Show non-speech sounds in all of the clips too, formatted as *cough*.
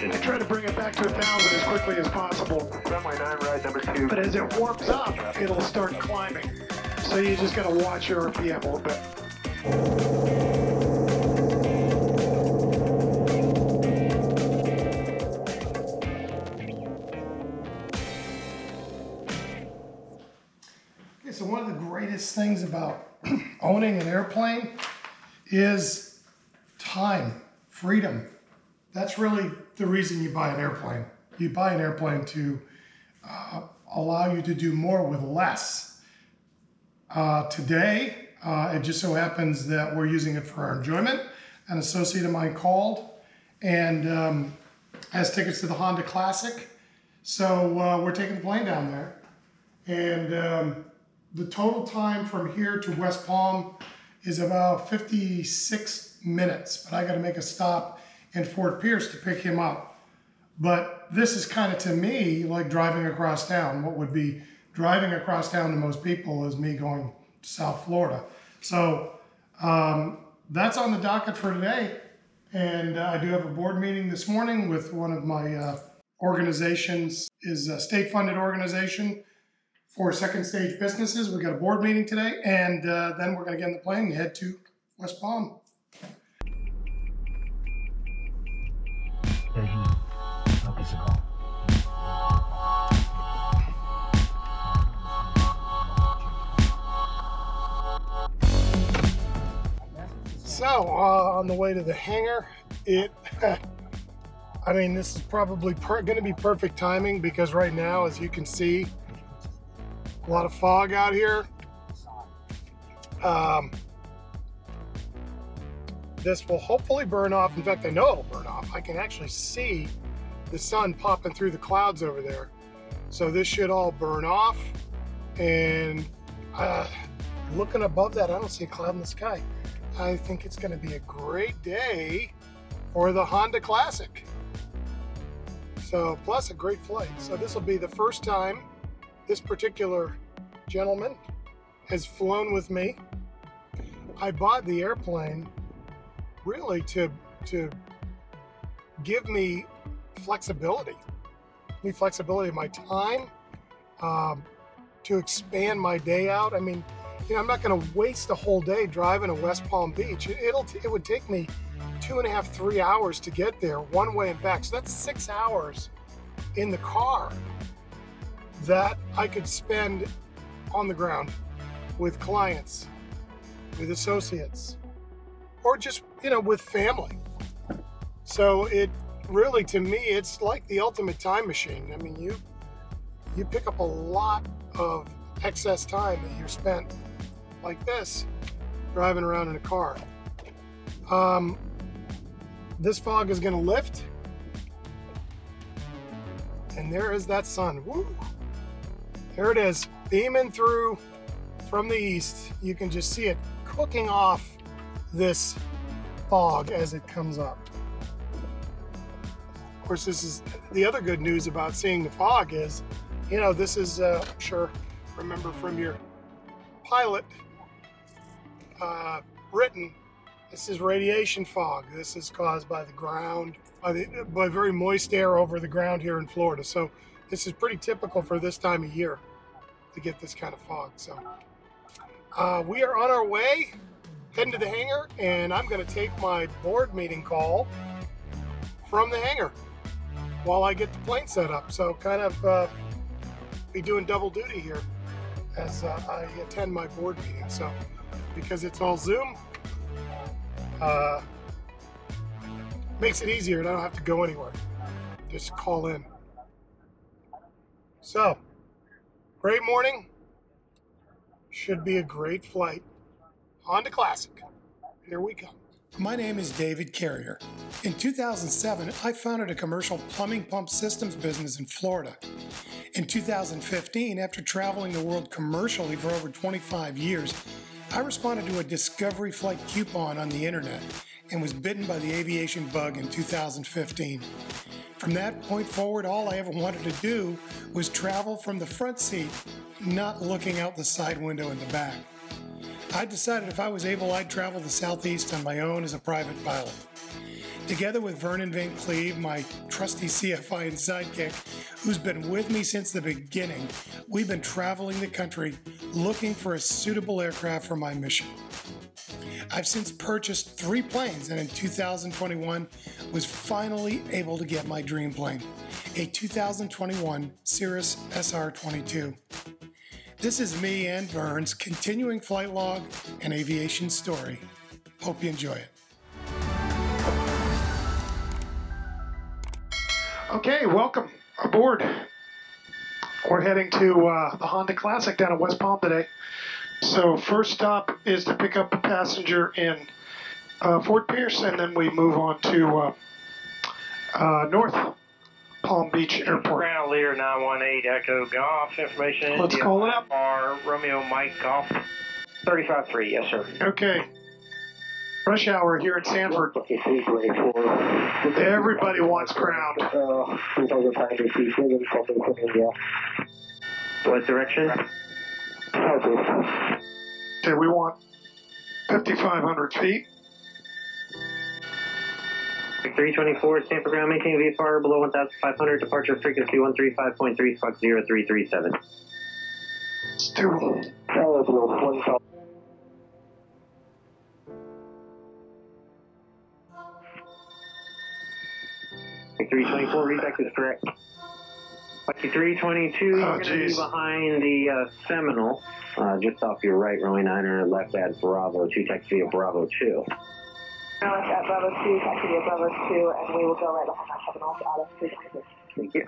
I try to bring it back to a thousand as quickly as possible. Runway 9 right, number 2. But as it warms up, it'll start climbing. So you just gotta watch your RPM a little bit. Things about owning an airplane is time, freedom. That's really the reason you buy an airplane. You buy an airplane to uh, allow you to do more with less. Uh, today, uh, it just so happens that we're using it for our enjoyment. An associate of mine called and um, has tickets to the Honda Classic. So uh, we're taking the plane down there. And um, the total time from here to West Palm is about 56 minutes, but I got to make a stop in Fort Pierce to pick him up. But this is kind of to me like driving across town. What would be driving across town to most people is me going to South Florida. So um, that's on the docket for today. And uh, I do have a board meeting this morning with one of my uh, organizations, is a state-funded organization for second stage businesses. We got a board meeting today, and uh, then we're going to get in the plane and head to West Palm. So, uh, on the way to the hangar, it, *laughs* I mean, this is probably per- going to be perfect timing because right now, as you can see, a lot of fog out here. Um, this will hopefully burn off. In fact, I know it'll burn off. I can actually see the sun popping through the clouds over there. So this should all burn off. And uh, looking above that, I don't see a cloud in the sky. I think it's going to be a great day for the Honda Classic. So, plus a great flight. So, this will be the first time this particular gentleman has flown with me. I bought the airplane really to to give me flexibility, me flexibility of my time, um, to expand my day out. I mean, you know, I'm not going to waste a whole day driving to West Palm Beach. It, it'll it would take me two and a half, three hours to get there, one way and back. So that's six hours in the car that I could spend on the ground with clients, with associates, or just, you know, with family. So it really, to me, it's like the ultimate time machine. I mean, you you pick up a lot of excess time that you're spent like this driving around in a car. Um, this fog is going to lift, and there is that sun. Woo! There it is, beaming through from the east. You can just see it cooking off this fog as it comes up. Of course, this is the other good news about seeing the fog is, you know, this is, uh, I'm sure, remember from your pilot uh, written, this is radiation fog. This is caused by the ground, by, the, by very moist air over the ground here in Florida. So this is pretty typical for this time of year to get this kind of fog. So uh, we are on our way, heading to the hangar, and I'm going to take my board meeting call from the hangar while I get the plane set up. So kind of uh, be doing double duty here as uh, I attend my board meeting. So because it's all Zoom, uh, makes it easier and I don't have to go anywhere. Just call in. So, great morning. Should be a great flight. Honda Classic. Here we come. My name is David Carrier. In 2007, I founded a commercial plumbing pump systems business in Florida. In 2015, after traveling the world commercially for over 25 years, I responded to a Discovery Flight coupon on the internet and was bitten by the aviation bug in 2015. From that point forward, all I ever wanted to do was travel from the front seat, not looking out the side window in the back. I decided if I was able, I'd travel the Southeast on my own as a private pilot. Together with Vernon Van Cleve, my trusty CFI and sidekick, who's been with me since the beginning, we've been traveling the country looking for a suitable aircraft for my mission. I've since purchased three planes and in 2021 was finally able to get my dream plane, a 2021 Cirrus SR22. This is me and Vern's continuing flight log and aviation story. Hope you enjoy it. Okay, welcome aboard. We're heading to uh, the Honda Classic down at West Palm today. So first stop is to pick up a passenger in uh, Fort Pierce, and then we move on to uh, uh, North Palm Beach Airport. Ground leader 918 Echo Golf. Information. Let's India call it up. R Romeo Mike Golf. 35-3, yes sir. Okay. Rush hour here at Sanford. Everybody wants ground. What direction? Okay, we want 5,500 feet. 324, Sanford ground, maintain VFR below 1,500, departure frequency 135.3, Fox 0337. Let's do 324, recheck is correct. Lucky 322, you're Oh, going to be behind the uh, Seminole, uh, just off your right, runway 900, left at Bravo 2, taxi via Bravo 2. Now at Bravo 2, taxi to Bravo 2, and we will go right behind that seven off out of 326. Thank you.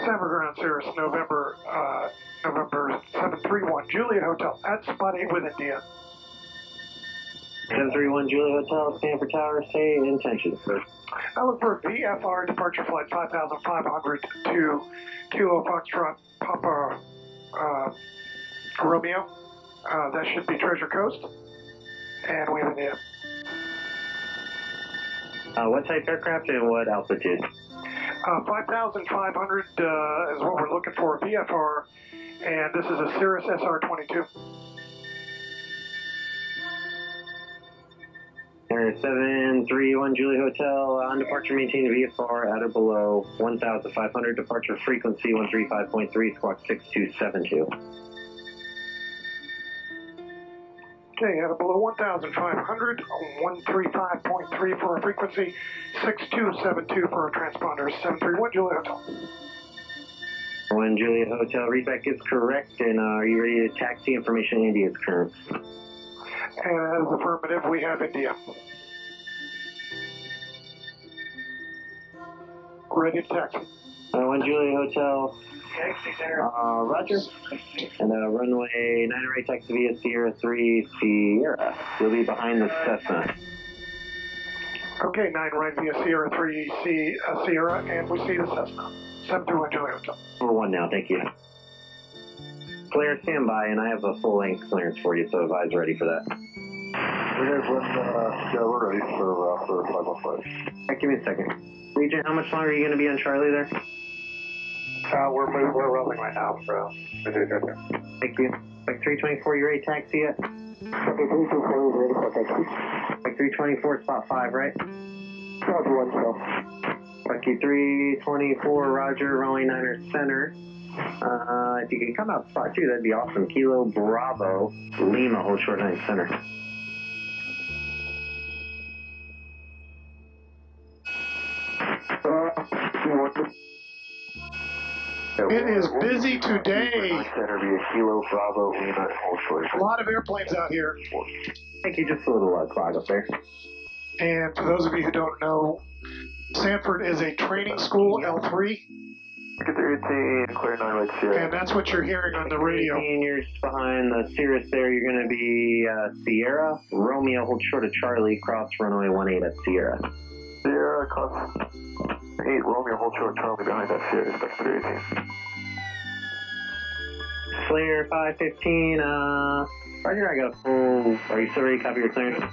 Sanford Ground Cirrus, November, uh, November 731, Juliet Hotel at Spot 8 with India. 731 Juliet Hotel, Sanford Tower, say intention, sir. I look for VFR departure flight 5500 to Kilo Foxtrot Papa uh, Romeo. Uh, that should be Treasure Coast. And we have India. Uh, what type aircraft and what altitude? Uh, 5,500 uh, is what we're looking for, VFR, and this is a Cirrus SR-22. Air 731 Juliet Hotel, on departure maintain VFR at or below 1,500, departure frequency 135.3, squawk 6272. Okay, at or below 1,500, 135.3 for a frequency, 6272 for a transponder, 731 Juliet Hotel. 1 Juliet Hotel, readback is correct, and uh, are you ready to taxi? Information India is current. And as affirmative, we have India. Ready to taxi. Uh, 1 Juliet Hotel, uh, Roger. And uh, runway 9 right taxi via Sierra 3 Sierra. You'll be behind the Cessna. Okay, 9 right via Sierra 3 C, uh, Sierra, and we see the Cessna. 731 Juliet Hotel. Number one now, thank you. Flare, stand by, and I have a full length clearance for you, so advise ready for that. Here's what, uh, yeah, we're ready for, uh, for 515. Right, give me a second. Regent, how much longer are you going to be on Charlie there? Uh, we're moving, we're rolling right now, bro. Thank you. Like 324, you ready to taxi yet? Okay, 324 is ready for taxi. Like 324, spot 5, right? Roger, one, so. Lucky 324, Roger, rolling niner center. Uh, if you could come out spot 2, that'd be awesome. Kilo Bravo, Lima, hold short nine center. It is busy today. Center via Kilo Bravo Lima hold short. A lot of airplanes out here. Thank you, just a little uh, clog up there. And for those of you who don't know, Sanford is a training school, L3, and that's what you're hearing on the radio. And you're behind the Cirrus there. You're going to be uh, Sierra, Romeo, hold short of Charlie, cross runway 18 at Sierra. Sierra, cross 8, Romeo, hold short, of Charlie behind that Sierra, expect 318. Flare 515, uh, Roger, I got a full, are you still ready to copy your clearance?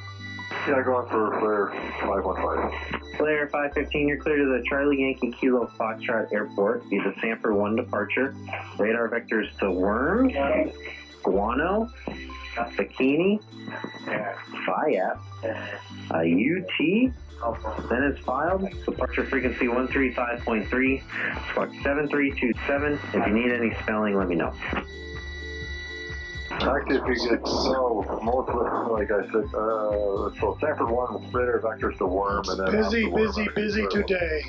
Yeah, going for flare 515. Flare 515, you're clear to the Charlie Yankee Kilo Foxtrot Airport via Sanford 1 departure. Radar vectors to Worm, Guano, Bikini, FIAP, uh, UT, then it's filed. Departure frequency 135.3, squawk 7327. If you need any spelling, let me know. Actually, if you get so most like I said, uh, so Sanford one radar vectors to worm, and then Busy, worm, busy, busy today.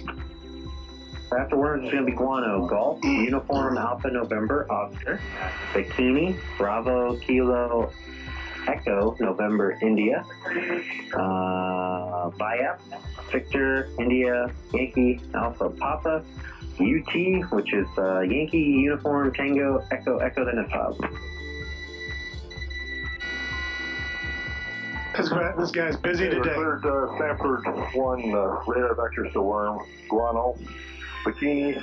Afterwards, it's going to be Guano, Golf, Uniform Alpha November, Oscar, Bikini, Bravo, Kilo, Echo, November, India, uh, Bayap, Victor, India, Yankee, Alpha, Papa, UT, which is uh, Yankee, Uniform, Tango, Echo, Echo, then it's This, guy, this guy's busy We're today. cleared uh, Sanford one uh, radar vectors to worm, guano, bikini,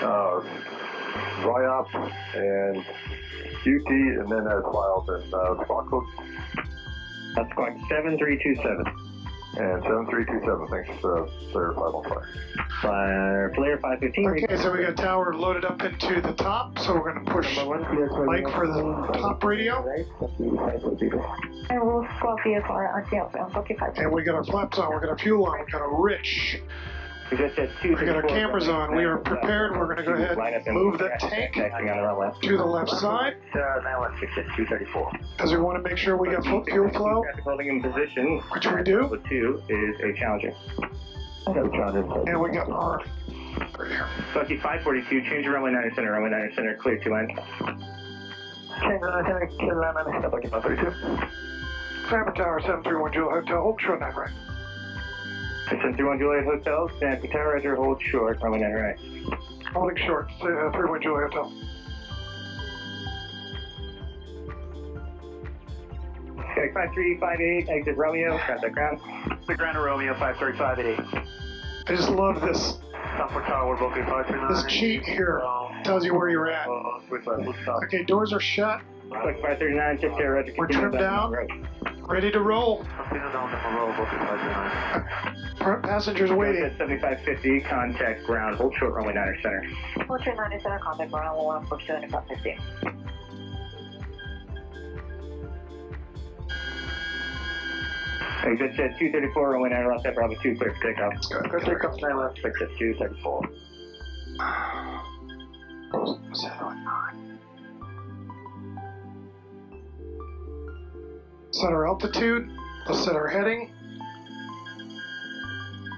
uh, Ryop, and UT, and then as filed in uh, spot code That's going 7327. And 7327. Thanks, uh, Flare 515. Uh, Flare 515. Okay, so we got tower loaded up into the top, so we're gonna push Mike for the top radio, And we'll swap vehicle on the outbound, Bucky 5. and we got our flaps on, we got our fuel on, we got a rich, We just said we got our cameras on, we are prepared, we're gonna go ahead and move the tank Taxing on the runway. to the left side, Uh, now let's fix it. 234. because we wanna make sure we got full fuel flow, holding in position. which we do, Number two is a challenger. and we got our, right here. Bucky 542, change your runway 9 center, runway 9 center, clear to end. Sampa Tower, 731 Jewel Hotel, hold short nine right. 631 Juliet Hotel, Santa Tower, Roger, hold short, runway 9 right. Holding short, uh, 31 Jewel Hotel. Okay, 5358, exit Romeo, contact ground. The Grand Romeo 53588. I just love this, Sanford Tower, Booking 539. this cheat here, tells you where you're at. Uh, switch left, let's stop. Okay, doors are shut, Bucky 539, tip there, Roger, We're continue trimmed down out. road. ready to roll, Continue down to Monroe, Booking 539. Pa- passengers waiting. 7550, contact ground, hold short, runway 9 center. Hold your 90 center contact ground, we'll want push 7550. Exit jet 234, runway 9 left, at Bravo 2, clear for takeoff. Go take up nine left. Exit 234. Set our altitude. Let's set our heading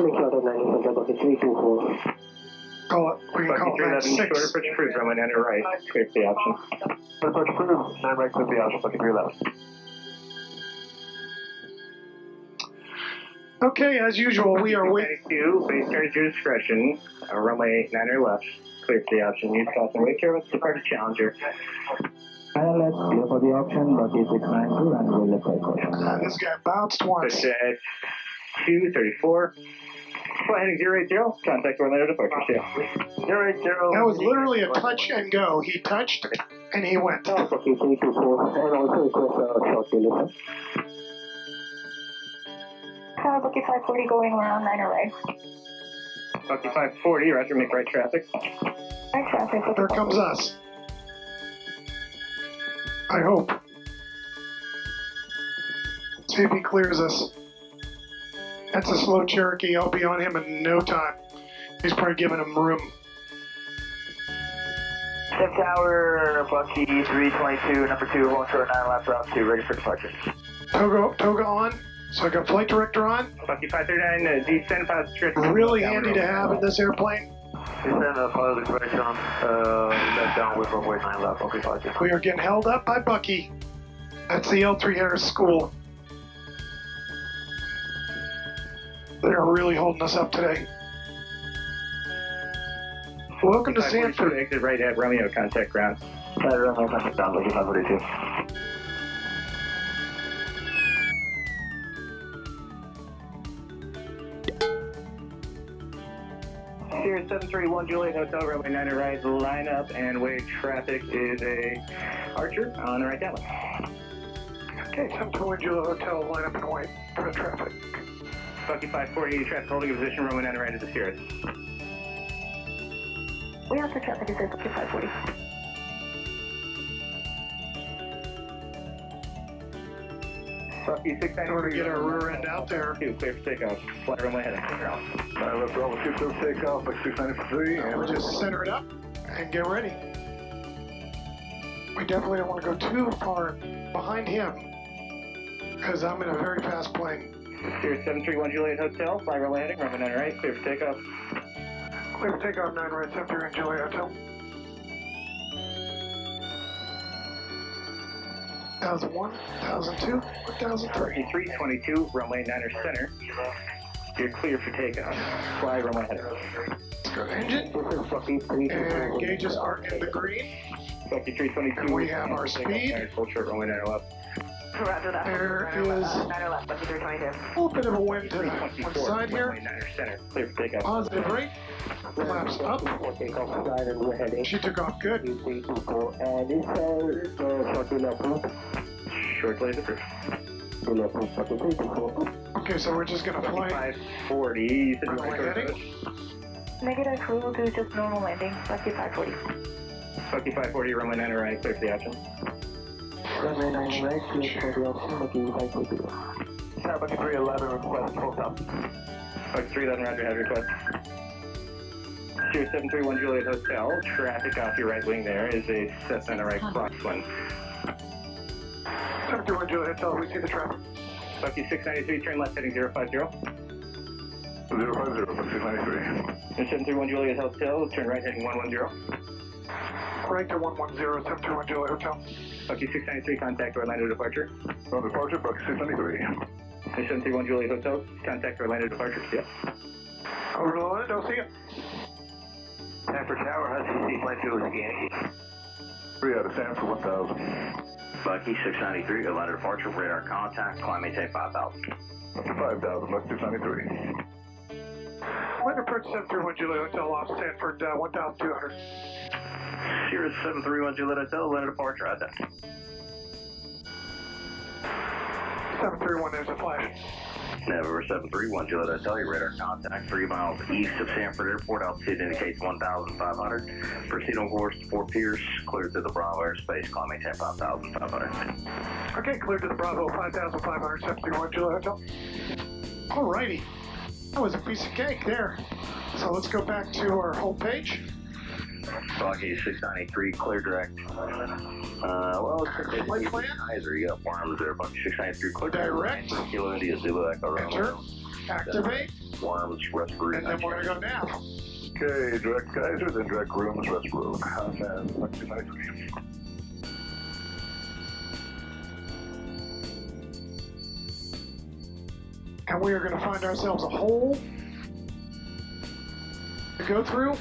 Make sure I about the three two four. Call it. We can call that six. Push. I'm gonna enter right. The option. Push right. The option. Left. Okay, as usual, we are waiting. you. Please on your discretion, uh, runway 9 or left, clear uh, for the option. Use caution. Wait here with departed Challenger. Clear for the option, but it's 692 and This guy bounced once. 34. Planning 080, contact Orlando Departure Sale. 080. That was literally a touch and go. He touched and he went. Kawasaki uh, 540 going around 9 away. Kawasaki 540, roger, make right traffic. Right traffic. Here comes us. I hope. See if he clears us. That's a slow Cherokee. I'll be on him in no time. He's probably giving him room. Tip Tower, Bucky 322, number 2, hold short 9 left, route 2, ready for departure. Toga, Toga on. So I got flight director on. Bucky 539, uh, descend pilot discretion. Really handy to have in this airplane. Descend uh, follow the correction, uh, left down with runway 9 left, Booking 5 We are getting held up by Bucky. That's the L3 Harris School. They're really holding us up today. Welcome to Sanford. Exit right at Romeo, contact ground. Romeo, contact down, Lucky 542. Cirrus 731 Juliet Hotel, runway 9 right, line up and wait. Traffic is a Archer on the right downwind. Okay, 721 Juliet Hotel, line up and wait for the traffic. Bucky 540, traffic holding a position, runway 9 right is the Cirrus. We have the traffic is at 540. Bucky 693. In order to get our rear end out there. Two, clear for takeoff. Flight runway heading. ground. Nine left Bravo 2, clear for takeoff, like 693, and We'll just center it up and get ready. We definitely don't want to go too far behind him because I'm in a very fast plane. Cirrus 731 Juliet Hotel, flight Landing, heading, runway 9 right, clear for takeoff. Clear for takeoff, 9 right, 731 Juliet Hotel. 1001, 1002, 1003. 322, runway 9er center. You're clear for takeoff. Fly runway heading. Let's go to engine. And gauges are in the green. Bucky 322. And we have our speed. Full short runway 9 left. Roger that. There Runner is- left, Niner left, Bucky 322. A little bit of a wind to one 324, side here. runway 9er center. Clear for takeoff. Positive rate. Flaps up. She took off good. And this is uh, for Juliet Group. Short laser proof. Juliet Group 4324. Okay, so we're just gonna fly 540. You said you Runway want to go heading. first? Negative, we will do just normal landing, Bucky 540. Bucky 540, runway 9 right, clear for the option. Runway 9 right, clear for the option, Bucky 540. Tower Bucky 311, request full stop. Bucky 311, roger, have your request. Cirrus 731 Juliet Hotel, traffic off your right wing there is a Cessna right crosswind. 721 Juliet Hotel, we see the traffic. Bucky 693, turn left heading 050. 050, like 693. 731 Juliet Hotel, turn right heading 110. Right to 110, 721 Juliet Hotel. Bucky 693, contact Orlando departure. No departure, Buck 693. 731 Juliet Hotel, contact Orlando departure. Yeah. Over to Orlando, see ya. Sanford Tower, Husky Seaplane 2 Whiskey Yankee. 3 out of Sanford 1000. Bucky 693, Orlando departure, radar contact, climb maintain 5000. Up to 5000, Buck 693. Land approach 731 Juliet Hotel off Sanford, uh, 1200. Cirrus 731 Juliet Hotel, Orlando departure, out there. 731, there's a flash. November 731 Juliet Hotel, your radar contact, 3 miles east of Sanford Airport, altitude indicates 1,500. Proceed on course to Fort Pierce, clear to the Bravo airspace, climb maintain 5,500. Okay, clear to the Bravo, 5500, 731 Juliet Hotel. Alrighty. That was a piece of cake there. So let's go back to our home page. Bucky 693, clear direct. Uh, well, it's Flight plan? Kaiser, you got worms there, Bucky 693, clear Direct. Kilo India Zulu Echo Enter. Activate. Worms, respiratory. And then we're gonna go nav. Okay, direct Kaiser, then direct rooms, rest Buck 693. And we are gonna find ourselves a hole to go through.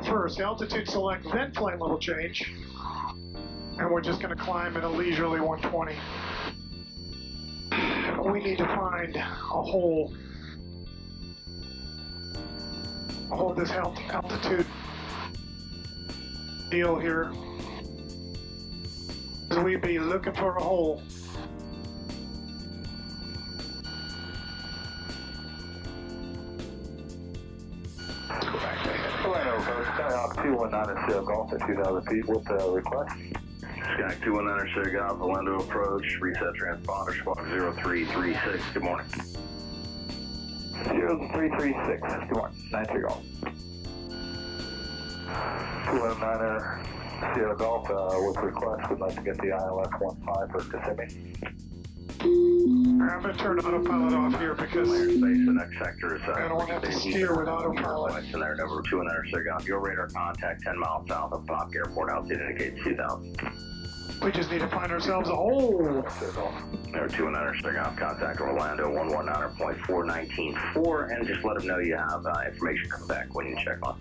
That first. Altitude select, then plane level change. And we're just going to climb at a leisurely 120. We need to find a hole. Hold this alt- altitude deal here. We'd be looking for a hole. 219 at Sail Golf at 2,000 feet. What the request? Sky 219 Sierra Golf, Orlando approach, reset transponder, squawk 0336. Good morning. 0336, good morning, 93 Golf. 219er Sierra Golf uh, with request, would like to get the ILS 15 for Kissimmee. I'm gonna turn autopilot off here because Airspace, the next sector is. uh, I don't wanna have to steer with autopilot. West in there, number 200, Cigar. Your radar contact 10 miles south of Pop Airport, altitude indicates 2000. we just need to find ourselves a hole. Sierra Golf. Number 200, Cigar. Contact Orlando 119.4194, and just let them know you have uh, information come back when you check on.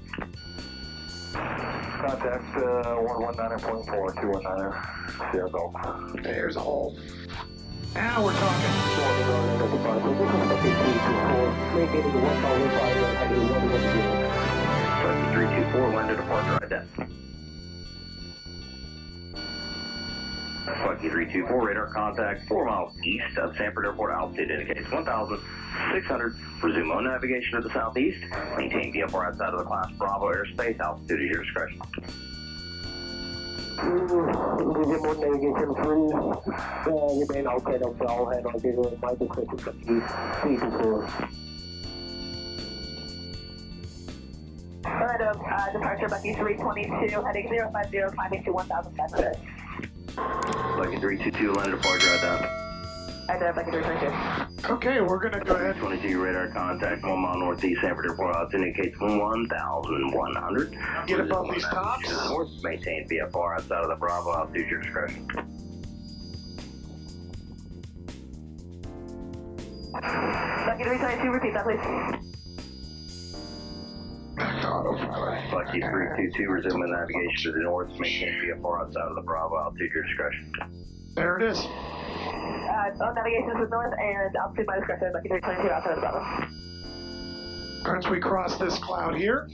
Contact uh, 119.4, 219er Sierra There's a hole. Now we're talking. Orlando departure. This is Bucky 324. Maintaining the 1005 and heading 110. 324, land to departure ident. Bucky 324, radar contact 4 miles east of Sanford Airport, altitude indicates 1,600. Resume on navigation to the southeast. Maintain VFR outside of the class Bravo airspace, altitude at your discretion. On navigation free. Uh, remain outside of all head on zero. My discretion Bucky 324. Orlando, uh, departure Bucky 322, heading 050, climbing to 1,500. Bucky 322, land to departure ident. And Bucky 322. Okay, we're gonna go ahead. 22 radar contact 1 mile northeast Sanford Airport, altitude indicates 1,100. Get above these Resume on tops. navigation to the north. Maintain VFR outside of the Bravo, altitude at your discretion. Bucky 322, repeat that please. Autopilot. Bucky 322, resuming navigation to the north, maintain VFR outside of the Bravo, altitude your discretion. There it is. Uh, on navigation to the north and altitude my discretion, Bucky 322 outside of the Bravo. Once we cross this cloud here,